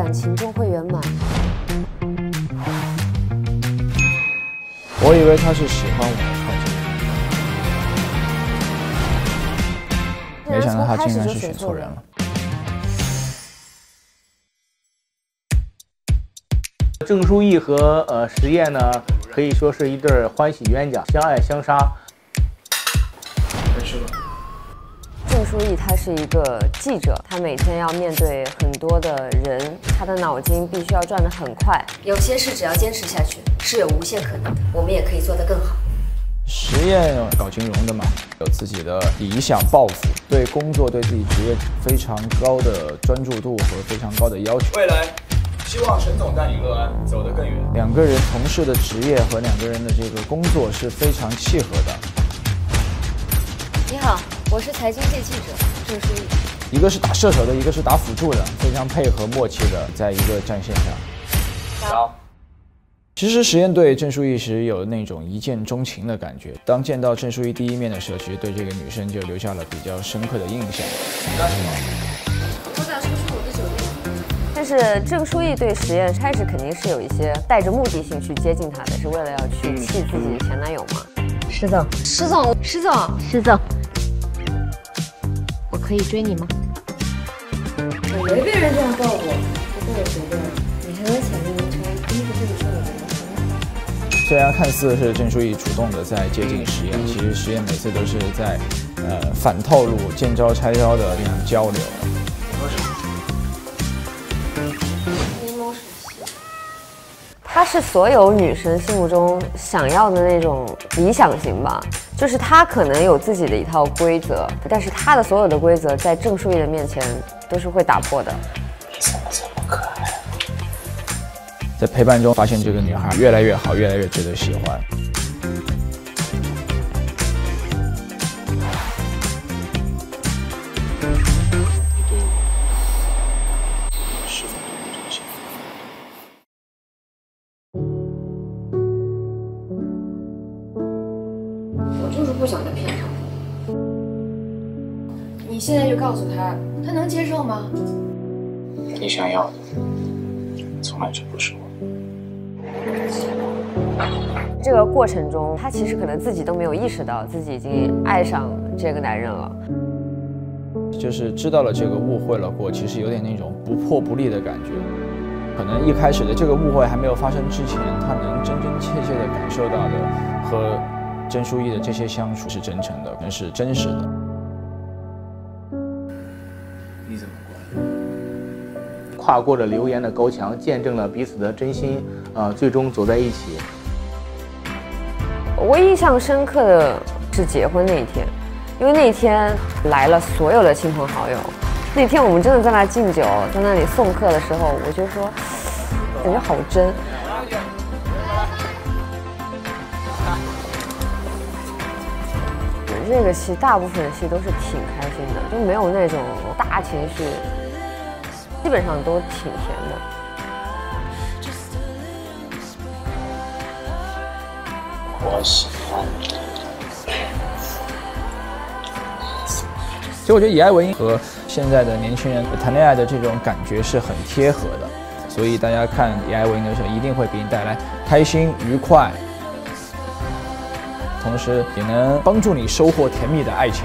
感情终会圆满。我以为他是喜欢我，靠近，没想到他竟然是选错人了。郑书意和呃石烨呢，可以说是一对欢喜冤家，相爱相杀。没事吧？郑书意他是一个记者，他每天要面对很多的人，他的脑筋必须要转得很快。有些事只要坚持下去，是有无限可能的，我们也可以做得更好。实验搞金融的嘛，有自己的理想抱负，对工作对自己职业非常高的专注度和非常高的要求。未来，希望沈总带领乐安走得更远。两个人从事的职业和两个人的这个工作是非常契合的。我是财经界记者郑书意。一个是打射手的，一个是打辅助的，非常配合默契的，在一个战线上。好。其实实验对郑书意时有那种一见钟情的感觉。当见到郑书意第一面的时候，其实对这个女生就留下了比较深刻的印象。干什么？我想说说我的酒店。但是郑书意对实验开始肯定是有一些带着目的性去接近他的，是为了要去气自己的前男友嘛？石总，石总，石总，石总，我可以追你吗？我没被人这样抱过，不过我觉得你很有潜力，从第一个对你说我的虽然看似是郑书意主动的在接近实验，其实实验每次都是在呃反套路、见招拆招的那样交流。他是所有女生心目中想要的那种理想型吧，就是他可能有自己的一套规则，但是他的所有的规则在郑书意的面前都是会打破的。怎么可爱？在陪伴中发现这个女孩越来越好，越来越值得喜欢。我就是不想再骗他。你现在就告诉他，他能接受吗？你想要的，从来就不是我。这个过程中，他其实可能自己都没有意识到自己已经爱上这个男人了。就是知道了这个误会了过，其实有点那种不破不立的感觉。可能一开始的这个误会还没有发生之前，他能真真切切的感受到的和郑书意的这些相处是真诚的，可能是真实的。你怎么过来？跨过了流言的高墙，见证了彼此的真心，呃，最终走在一起。我印象深刻的是结婚那一天，因为那天来了所有的亲朋好友。那天我们真的在那敬酒，在那里送客的时候，我就说，感觉好真。这个戏大部分的戏都是挺开心的，就没有那种大情绪，基本上都挺甜的。我喜欢你。其实我觉得以爱为营和现在的年轻人谈恋爱的这种感觉是很贴合的，所以大家看以爱为营的时候，一定会给你带来开心、愉快，同时也能帮助你收获甜蜜的爱情。